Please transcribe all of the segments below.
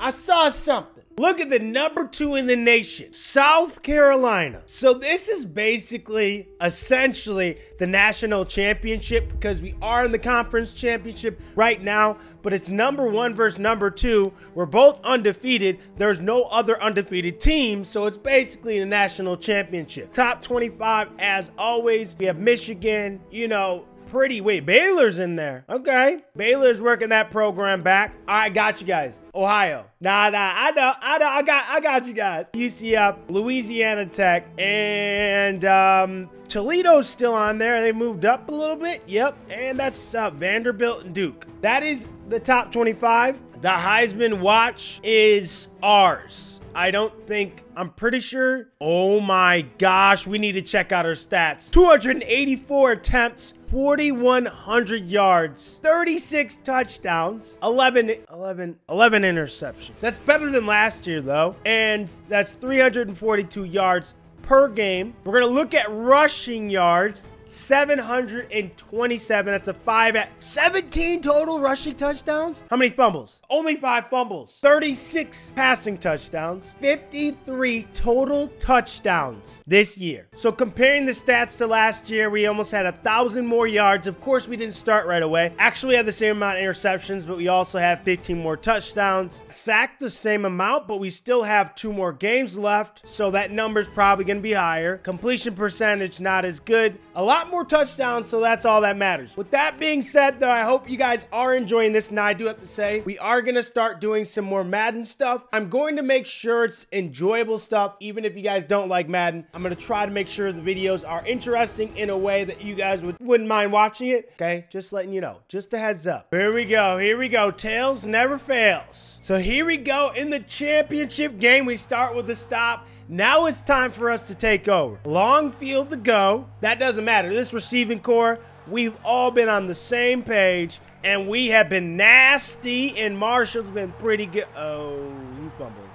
I saw something. Look at the number two in the nation, South Carolina. So this is basically, essentially, the national championship because we are in the conference championship right now, but it's number one versus number two. We're both undefeated. There's no other undefeated team, so it's basically the national championship. Top 25 as always. We have Michigan, you know, pretty. Wait, Baylor's in there. Okay. Baylor's working that program back. All right, got you guys. Ohio. Nah, nah, I know, I know, I got, I got you guys. UCF, Louisiana Tech, and um, Toledo's still on there. They moved up a little bit. Yep. And that's uh, Vanderbilt and Duke. That is the top 25. The Heisman watch is ours. I don't think, I'm pretty sure. Oh my gosh, we need to check out our stats. 284 attempts, 4,100 yards, 36 touchdowns, 11, 11, 11 interceptions. That's better than last year though. And that's 342 yards per game. We're going to look at rushing yards. 727. That's a five at 17 total rushing touchdowns. How many fumbles? Only five fumbles. 36 passing touchdowns. 53 total touchdowns this year. So comparing the stats to last year, we almost had a thousand more yards. Of course, we didn't start right away. Actually, had the same amount of interceptions, but we also have 15 more touchdowns. Sacked the same amount, but we still have two more games left. So that number's probably going to be higher. Completion percentage not as good. A lot more touchdowns, so that's all that matters. With that being said, though, I hope you guys are enjoying this, and I do have to say, we are going to start doing some more Madden stuff. I'm going to make sure it's enjoyable stuff, even if you guys don't like Madden. I'm going to try to make sure the videos are interesting in a way that you guys would, wouldn't mind watching it, okay? Just letting you know. Just a heads up. Here we go. Here we go. Tails never fails. So here we go. In the championship game, we start with a stop. Now it's time for us to take over. Long field to go. That doesn't matter. This receiving corps, we've all been on the same page, and we have been nasty, and Marshall's been pretty good. Oh, he fumbled.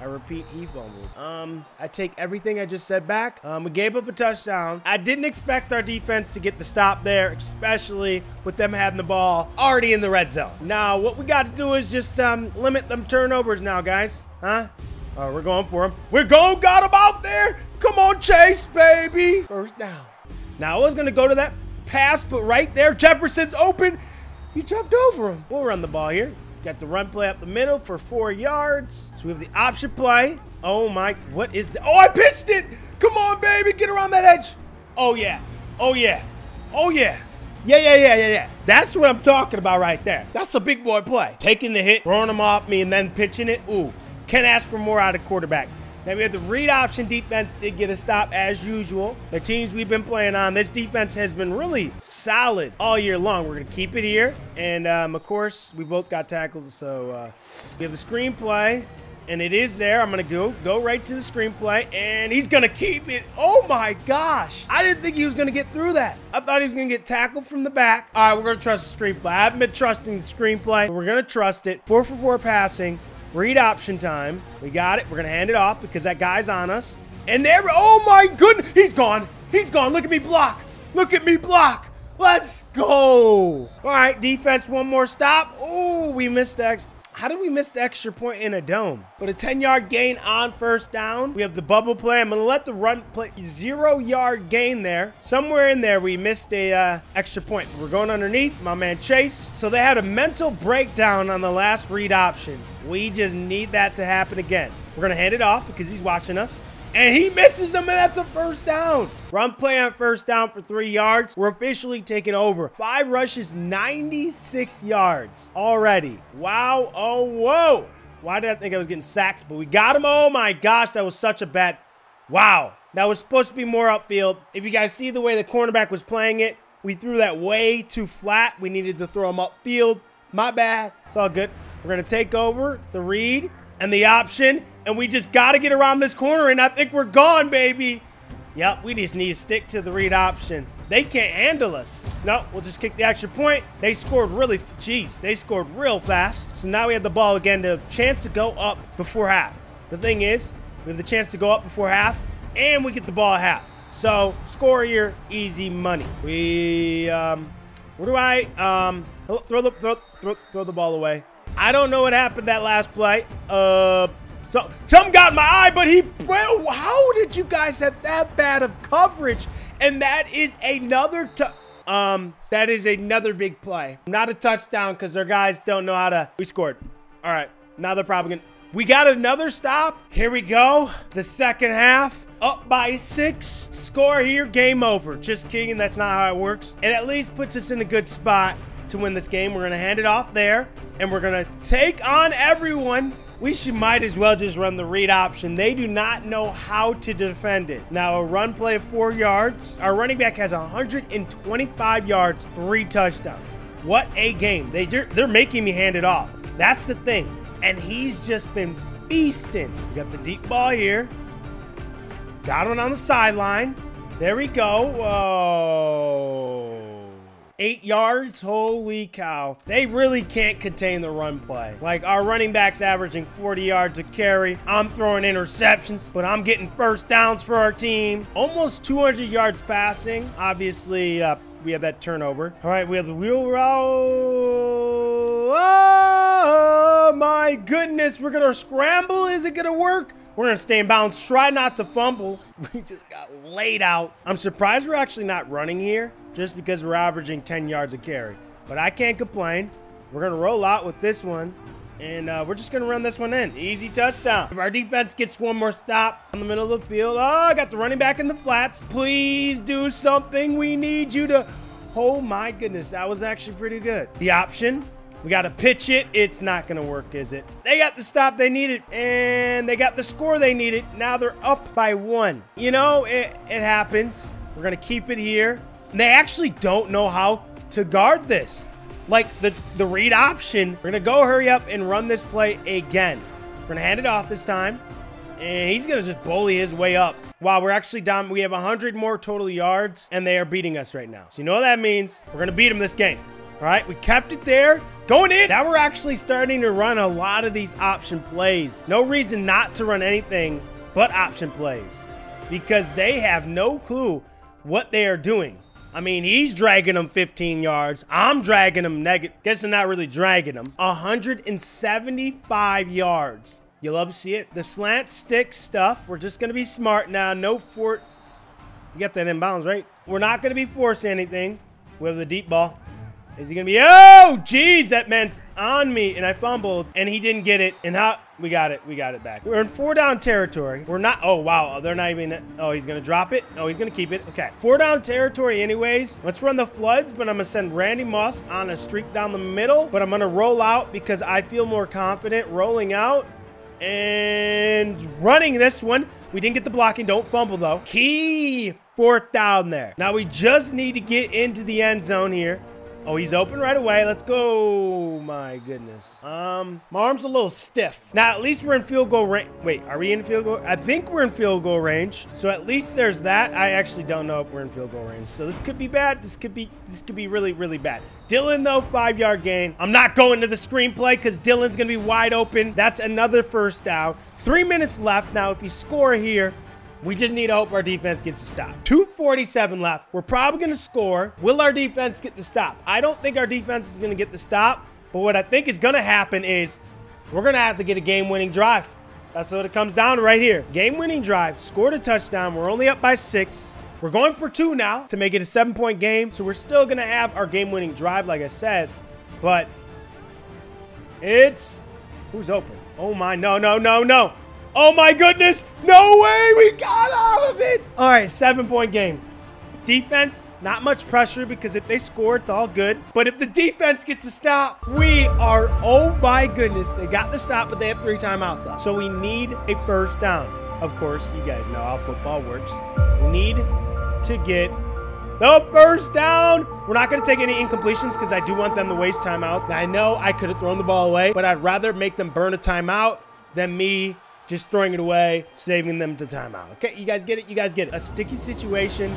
I repeat, he fumbled. Um, I take everything I just said back. Um, we gave up a touchdown. I didn't expect our defense to get the stop there, especially with them having the ball already in the red zone. Now, what we got to do is just um, limit them turnovers now, guys. Huh? All right, we're going for him. We're going, got him out there. Come on, Chase, baby. First down. Now, I was going to go to that pass, but right there, Jefferson's open. He jumped over him. We'll run the ball here. Got the run play up the middle for four yards. So we have the option play. Oh, my. What is the? Oh, I pitched it. Come on, baby. Get around that edge. Oh, yeah. Oh, yeah. Oh, yeah. Yeah, yeah, yeah, yeah, yeah. That's what I'm talking about right there. That's a big boy play. Taking the hit, throwing him off me, and then pitching it. Ooh. Can't ask for more out of quarterback. Now we have the read option defense did get a stop as usual. The teams we've been playing on, this defense has been really solid all year long. We're going to keep it here. And, um, of course, we both got tackled. So uh, we have the screenplay, and it is there. I'm going to go go right to the screenplay, and he's going to keep it. Oh, my gosh. I didn't think he was going to get through that. I thought he was going to get tackled from the back. All right, we're to trust the screenplay. I haven't been trusting the screenplay. We're going to trust it. Four for four passing. Read option time. We got it. We're going to hand it off because that guy's on us. And there, oh my goodness, he's gone. He's gone. Look at me block. Look at me block. Let's go. All right, defense, one more stop. Oh, we missed that. How did we miss the extra point in a dome? But a 10-yard gain on first down. We have the bubble play. I'm going to let the run play. Zero-yard gain there. Somewhere in there, we missed a uh, extra point. We're going underneath. My man Chase. So they had a mental breakdown on the last read option. We just need that to happen again. We're going to hand it off because he's watching us and he misses them, and that's a first down. Run play on first down for three yards. We're officially taking over. Five rushes, 96 yards already. Wow. Oh, whoa. Why did I think I was getting sacked? But we got him. Oh, my gosh. That was such a bad. Wow. That was supposed to be more upfield. If you guys see the way the cornerback was playing it, we threw that way too flat. We needed to throw him upfield. My bad. It's all good. We're going to take over the read and the option, and we just got to get around this corner, and I think we're gone, baby. Yep, we just need to stick to the read option. They can't handle us. No, we'll just kick the extra point. They scored really, jeez, they scored real fast. So now we have the ball again to chance to go up before half. The thing is, we have the chance to go up before half, and we get the ball at half. So, score here, easy money. We, um, where do I, um, throw the, throw, throw, throw the ball away. I don't know what happened that last play. Uh, so Tom got my eye, but he. Well, how did you guys have that bad of coverage? And that is another. Um, that is another big play. Not a touchdown because their guys don't know how to. We scored. All right. Now they're probably to. We got another stop. Here we go. The second half. Up by six. Score here. Game over. Just kidding. That's not how it works. It at least puts us in a good spot to win this game. We're going to hand it off there. And we're going to take on everyone we should might as well just run the read option. They do not know how to defend it. Now, a run play of four yards. Our running back has 125 yards, three touchdowns. What a game. They, they're making me hand it off. That's the thing. And he's just been feasting. We got the deep ball here. Got one on the sideline. There we go. Whoa eight yards. Holy cow. They really can't contain the run play. Like our running backs averaging 40 yards a carry. I'm throwing interceptions, but I'm getting first downs for our team. Almost 200 yards passing. Obviously, uh, we have that turnover. All right, we have the wheel roll. Oh my goodness, we're gonna scramble. Is it gonna work? We're going to stay in bounds. Try not to fumble. We just got laid out. I'm surprised we're actually not running here just because we're averaging 10 yards a carry. But I can't complain. We're going to roll out with this one. And uh, we're just going to run this one in. Easy touchdown. If our defense gets one more stop in the middle of the field. Oh, I got the running back in the flats. Please do something. We need you to... Oh, my goodness. That was actually pretty good. The option we got to pitch it. It's not going to work, is it? They got the stop they needed, and they got the score they needed. Now they're up by one. You know, it, it happens. We're going to keep it here. And they actually don't know how to guard this. Like the, the read option, we're going to go hurry up and run this play again. We're going to hand it off this time. And he's going to just bully his way up. Wow, we're actually down. We have 100 more total yards, and they are beating us right now. So you know what that means? We're going to beat them this game. All right, we kept it there. Going in. Now we're actually starting to run a lot of these option plays. No reason not to run anything but option plays because they have no clue what they are doing. I mean, he's dragging them 15 yards. I'm dragging them negative. Guess I'm not really dragging them. 175 yards. You love to see it. The slant stick stuff. We're just going to be smart now. No fort. You got that inbounds, right? We're not going to be forcing anything. We have the deep ball. Is he gonna be? Oh, jeez, that man's on me, and I fumbled, and he didn't get it. And how? We got it. We got it back. We're in four down territory. We're not. Oh wow, they're not even. Oh, he's gonna drop it. Oh, he's gonna keep it. Okay, four down territory. Anyways, let's run the floods. But I'm gonna send Randy Moss on a streak down the middle. But I'm gonna roll out because I feel more confident rolling out and running this one. We didn't get the blocking. Don't fumble, though. Key fourth down there. Now we just need to get into the end zone here. Oh, he's open right away. Let's go. My goodness. Um, my arm's a little stiff. Now, at least we're in field goal range. Wait, are we in field goal? I think we're in field goal range. So at least there's that. I actually don't know if we're in field goal range. So this could be bad. This could be this could be really, really bad. Dylan, though, five-yard gain. I'm not going to the screenplay because Dylan's going to be wide open. That's another first down. Three minutes left. Now, if you score here, we just need to hope our defense gets a stop. 247 left. We're probably going to score. Will our defense get the stop? I don't think our defense is going to get the stop. But what I think is going to happen is we're going to have to get a game-winning drive. That's what it comes down to right here. Game-winning drive. Scored a touchdown. We're only up by six. We're going for two now to make it a seven-point game. So we're still going to have our game-winning drive, like I said. But it's... Who's open? Oh, my. No, no, no, no. Oh my goodness. No way. We got out of it. All right, seven point game. Defense, not much pressure because if they score, it's all good. But if the defense gets a stop, we are, oh my goodness. They got the stop, but they have three timeouts left. So we need a first down. Of course, you guys know how football works. We need to get the first down. We're not going to take any incompletions because I do want them to waste timeouts. Now, I know I could have thrown the ball away, but I'd rather make them burn a timeout than me just throwing it away, saving them to timeout. Okay, you guys get it? You guys get it. A sticky situation,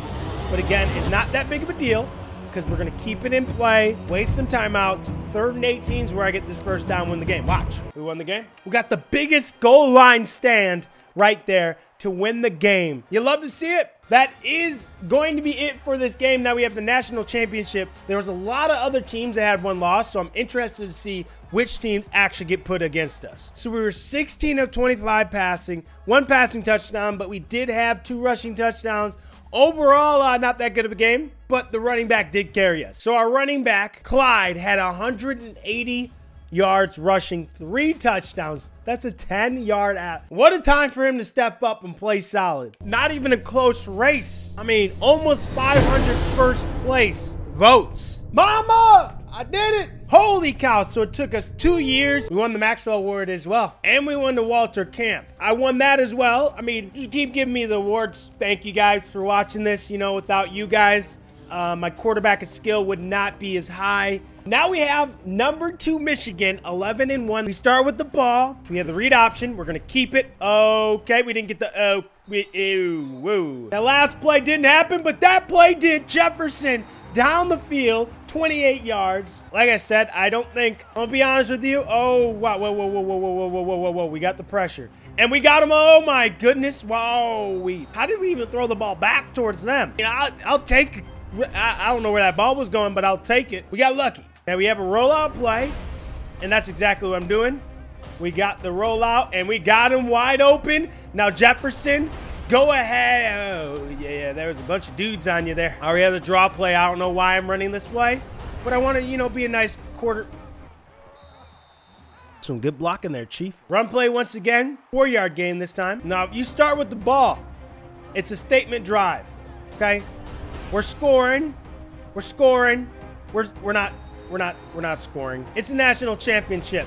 but again, it's not that big of a deal because we're going to keep it in play, waste some timeouts. Third and 18 is where I get this first down, win the game. Watch. We won the game. We got the biggest goal line stand right there to win the game. You love to see it? That is going to be it for this game. Now we have the national championship. There was a lot of other teams that had one loss, so I'm interested to see which teams actually get put against us. So we were 16 of 25 passing, one passing touchdown, but we did have two rushing touchdowns. Overall, uh, not that good of a game, but the running back did carry us. So our running back, Clyde, had 180 yards rushing, three touchdowns. That's a 10 yard app. What a time for him to step up and play solid. Not even a close race. I mean, almost 500 first place votes. Mama! I did it! Holy cow, so it took us two years. We won the Maxwell Award as well. And we won the Walter Camp. I won that as well. I mean, just keep giving me the awards. Thank you guys for watching this. You know, without you guys, uh, my quarterback skill would not be as high. Now we have number two Michigan, 11 and 1. We start with the ball. We have the read option. We're going to keep it. Okay, we didn't get the. Oh, we, ew, woo. That last play didn't happen, but that play did. Jefferson down the field, 28 yards. Like I said, I don't think, I'll be honest with you. Oh, wow, whoa, whoa, whoa, whoa, whoa, whoa, whoa, whoa, whoa, whoa. We got the pressure. And we got him. Oh, my goodness. Wow. We, how did we even throw the ball back towards them? You know, I'll, I'll take, I, I don't know where that ball was going, but I'll take it. We got lucky. Now we have a rollout play, and that's exactly what I'm doing. We got the rollout, and we got him wide open. Now Jefferson Go ahead. Oh, yeah, yeah, there was a bunch of dudes on you there. Already have the draw play. I don't know why I'm running this play, but I want to, you know, be a nice quarter. Some good blocking there, Chief. Run play once again. Four-yard game this time. Now, you start with the ball. It's a statement drive, okay? We're scoring. We're scoring. We're, we're not, we're not, we're not scoring. It's a national championship.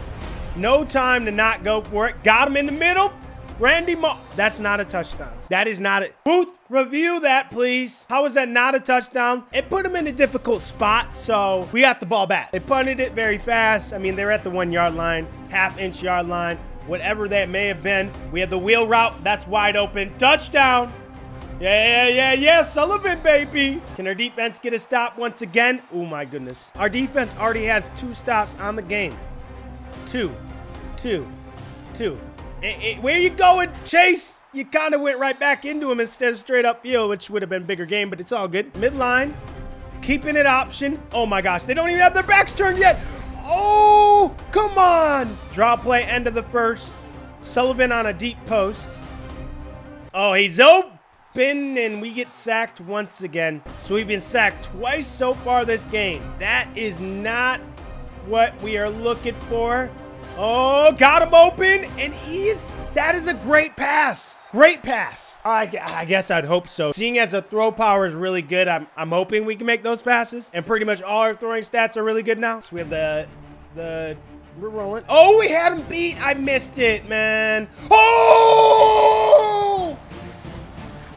No time to not go for it. Got him in the middle. Randy Moss. That's not a touchdown. That is not it. Booth, review that, please. How is that not a touchdown? It put him in a difficult spot, so we got the ball back. They punted it very fast. I mean, they're at the one yard line, half inch yard line, whatever that may have been. We had the wheel route. That's wide open. Touchdown. Yeah, yeah, yeah, yeah, Sullivan, baby. Can our defense get a stop once again? Oh, my goodness. Our defense already has two stops on the game. Two, two, two. It, it, where you going, Chase? You kind of went right back into him instead of straight up field, which would have been bigger game, but it's all good. Midline, keeping it option. Oh my gosh, they don't even have their backs turned yet. Oh, come on. Draw play, end of the first. Sullivan on a deep post. Oh, he's open, and we get sacked once again. So we've been sacked twice so far this game. That is not what we are looking for. Oh, got him open, and he's, that is a great pass. Great pass. I, I guess I'd hope so. Seeing as the throw power is really good, I'm, I'm hoping we can make those passes. And pretty much all our throwing stats are really good now. So we have the, the, we're rolling. Oh, we had him beat. I missed it, man. Oh!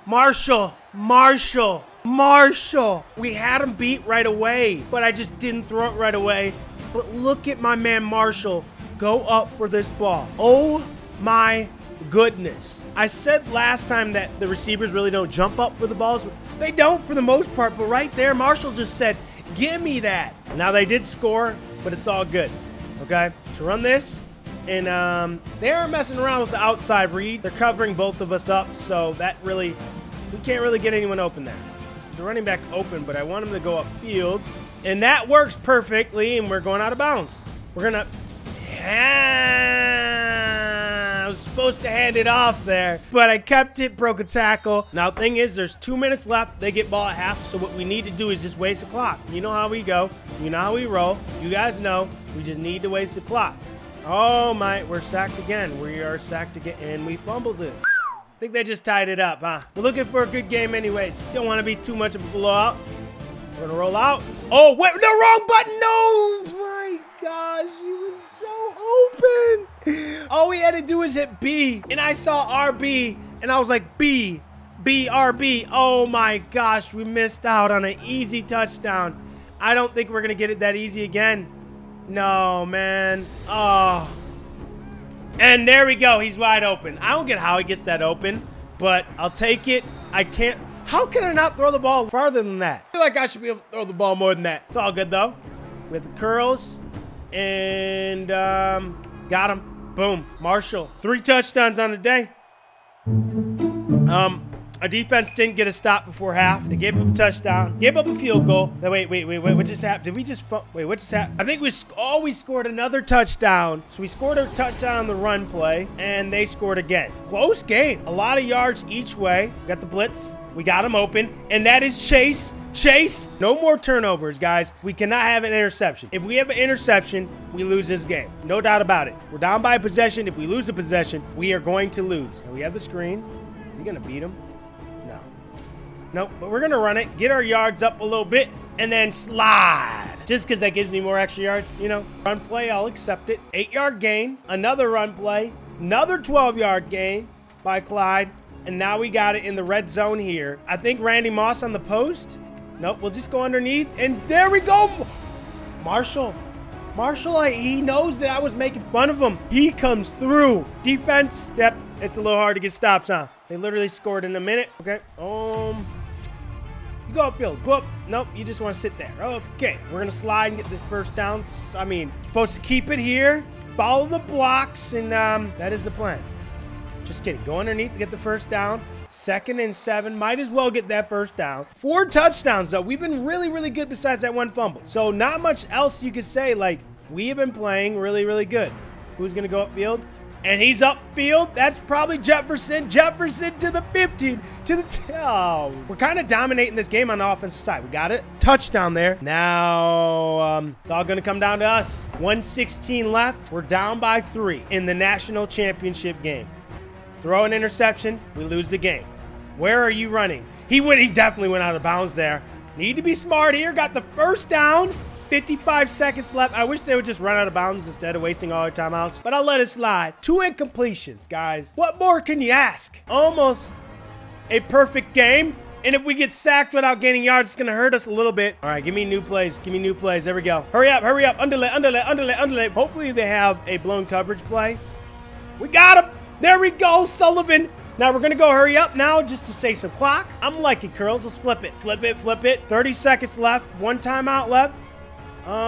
Marshall, Marshall, Marshall. We had him beat right away, but I just didn't throw it right away. But look at my man Marshall go up for this ball. Oh my goodness. I said last time that the receivers really don't jump up for the balls. They don't for the most part, but right there, Marshall just said, give me that. Now they did score, but it's all good. Okay, to run this, and um, they're messing around with the outside read. They're covering both of us up, so that really, we can't really get anyone open there. The running back open, but I want him to go upfield, and that works perfectly, and we're going out of bounds. We're I was supposed to hand it off there, but I kept it, broke a tackle. Now, thing is, there's two minutes left. They get ball at half, so what we need to do is just waste the clock. You know how we go. You know how we roll. You guys know. We just need to waste the clock. Oh, my. We're sacked again. We are sacked again, and we fumbled it. I think they just tied it up, huh? We're looking for a good game anyways. Don't want to be too much of a blowout. We're going to roll out. Oh, wait, the wrong button. No, my gosh. Open. All we had to do was hit B, and I saw RB, and I was like, B, B, RB. Oh my gosh, we missed out on an easy touchdown. I don't think we're going to get it that easy again. No, man. Oh. And there we go. He's wide open. I don't get how he gets that open, but I'll take it. I can't. How can I not throw the ball farther than that? I feel like I should be able to throw the ball more than that. It's all good, though. With the curls. And um, got him. Boom. Marshall. Three touchdowns on the day. Um, Our defense didn't get a stop before half. They gave up a touchdown, gave up a field goal. No, wait, wait, wait, wait. What just happened? Did we just, wait, what just happened? I think we, oh, we scored another touchdown. So we scored a touchdown on the run play, and they scored again. Close game. A lot of yards each way. Got the blitz. We got him open, and that is Chase. Chase, no more turnovers, guys. We cannot have an interception. If we have an interception, we lose this game. No doubt about it. We're down by a possession. If we lose the possession, we are going to lose. Now we have the screen. Is he going to beat him? No. Nope, but we're going to run it, get our yards up a little bit, and then slide. Just because that gives me more extra yards, you know. Run play, I'll accept it. Eight-yard gain, another run play, another 12-yard gain by Clyde. And now we got it in the red zone here. I think Randy Moss on the post. Nope, we'll just go underneath. And there we go. Marshall. Marshall, he knows that I was making fun of him. He comes through. Defense, yep, it's a little hard to get stops, huh? They literally scored in a minute. Okay, um, you go upfield. Go up. Nope, you just want to sit there. Okay, we're going to slide and get the first down. I mean, supposed to keep it here, follow the blocks, and um, that is the plan. Just kidding. Go underneath to get the first down. Second and seven. Might as well get that first down. Four touchdowns, though. We've been really, really good besides that one fumble. So not much else you could say. Like, we have been playing really, really good. Who's going to go upfield? And he's upfield. That's probably Jefferson. Jefferson to the 15. To the... 10. Oh. We're kind of dominating this game on the offensive side. We got it. Touchdown there. Now, um, it's all going to come down to us. 116 left. We're down by three in the national championship game. Throw an interception, we lose the game. Where are you running? He went. He definitely went out of bounds there. Need to be smart here. Got the first down. 55 seconds left. I wish they would just run out of bounds instead of wasting all their timeouts, but I'll let it slide. Two incompletions, guys. What more can you ask? Almost a perfect game. And if we get sacked without gaining yards, it's going to hurt us a little bit. All right, give me new plays. Give me new plays. There we go. Hurry up, hurry up. Underlay, underlay, underlay, underlay. Hopefully they have a blown coverage play. We got him. There we go, Sullivan. Now we're to go hurry up now just to save some clock. I'm liking curls. Let's flip it. Flip it, flip it. 30 seconds left. One timeout left. Um,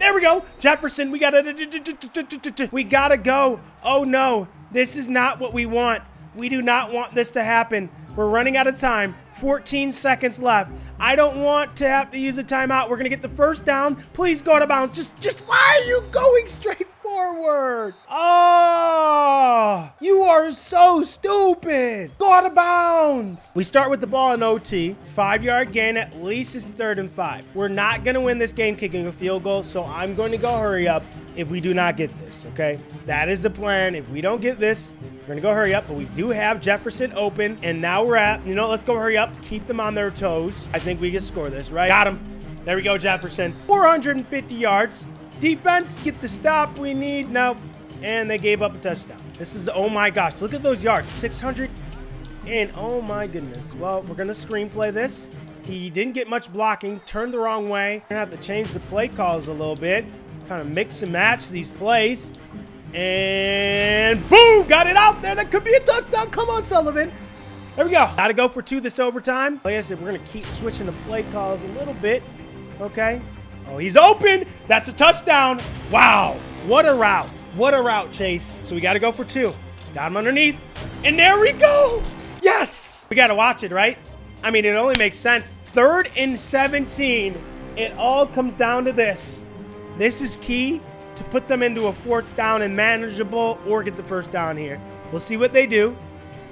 there we go. Jefferson, we got to... We got to go. Oh, no. This is not what we want. We do not want this to happen. We're running out of time. 14 seconds left. I don't want to have to use a timeout. We're to get the first down. Please go to bounds. Just, just, why are you going straight forward. Oh, you are so stupid. Go out of bounds. We start with the ball in OT. Five yard gain, at least it's third and five. We're not going to win this game kicking a field goal, so I'm going to go hurry up if we do not get this, okay? That is the plan. If we don't get this, we're going to go hurry up, but we do have Jefferson open, and now we're at, you know, let's go hurry up, keep them on their toes. I think we can score this, right? Got him. There we go, Jefferson. 450 yards. Defense, get the stop we need. No. And they gave up a touchdown. This is, oh my gosh, look at those yards. 600 and oh my goodness. Well, we're going to screenplay this. He didn't get much blocking, turned the wrong way. Gonna have to change the play calls a little bit. Kind of mix and match these plays. And boom, got it out there. That could be a touchdown. Come on, Sullivan. There we go. Got to go for two this overtime. Like I said, we're going to keep switching the play calls a little bit. Okay. Oh, he's open. That's a touchdown. Wow. What a route. What a route, Chase. So we got to go for two. Got him underneath. And there we go. Yes. We got to watch it, right? I mean, it only makes sense. Third and 17. It all comes down to this. This is key to put them into a fourth down and manageable or get the first down here. We'll see what they do.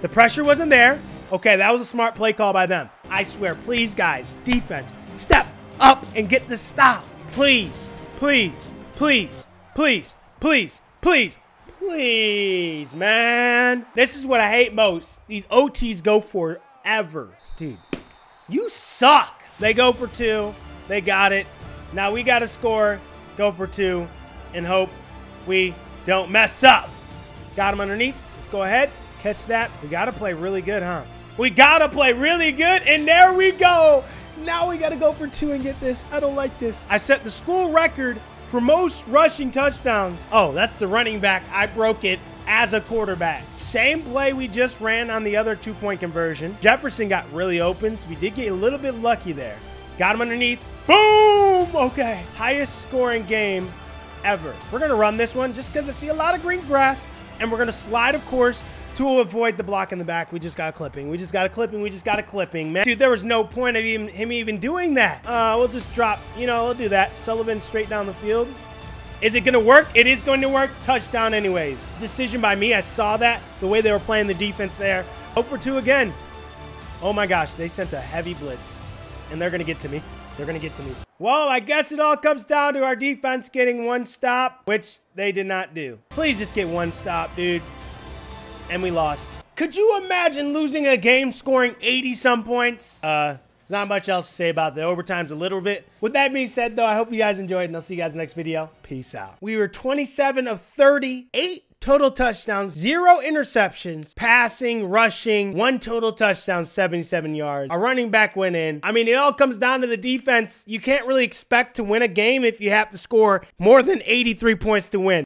The pressure wasn't there. Okay, that was a smart play call by them. I swear, please, guys, defense, step up and get the stop. Please, please, please, please, please, please, please, man. This is what I hate most. These OTs go forever. Dude, you suck. They go for two. They got it. Now we got to score, go for two, and hope we don't mess up. Got him underneath. Let's go ahead. Catch that. We got to play really good, huh? We got to play really good, and there we go. Now we got to go for two and get this. I don't like this. I set the school record for most rushing touchdowns. Oh, that's the running back. I broke it as a quarterback. Same play we just ran on the other two-point conversion. Jefferson got really open, so we did get a little bit lucky there. Got him underneath. Boom! Okay, highest scoring game ever. We're going to run this one just because I see a lot of green grass, and we're going to slide, of course, To avoid the block in the back, we just got a clipping. We just got a clipping. We just got a clipping, man. Dude, there was no point of even, him even doing that. Uh, we'll just drop, you know, we'll do that. Sullivan straight down the field. Is it going to work? It is going to work. Touchdown anyways. Decision by me. I saw that. The way they were playing the defense there. Hope for two again. Oh my gosh. They sent a heavy blitz. And they're going to get to me. They're going to get to me. Well, I guess it all comes down to our defense getting one stop, which they did not do. Please just get one stop, dude. And we lost. Could you imagine losing a game scoring 80 some points? Uh, there's not much else to say about the overtimes a little bit. With that being said, though, I hope you guys enjoyed, and I'll see you guys next video. Peace out. We were 27 of 38 total touchdowns, zero interceptions, passing, rushing, one total touchdown, 77 yards. A running back went in. I mean, it all comes down to the defense. You can't really expect to win a game if you have to score more than 83 points to win.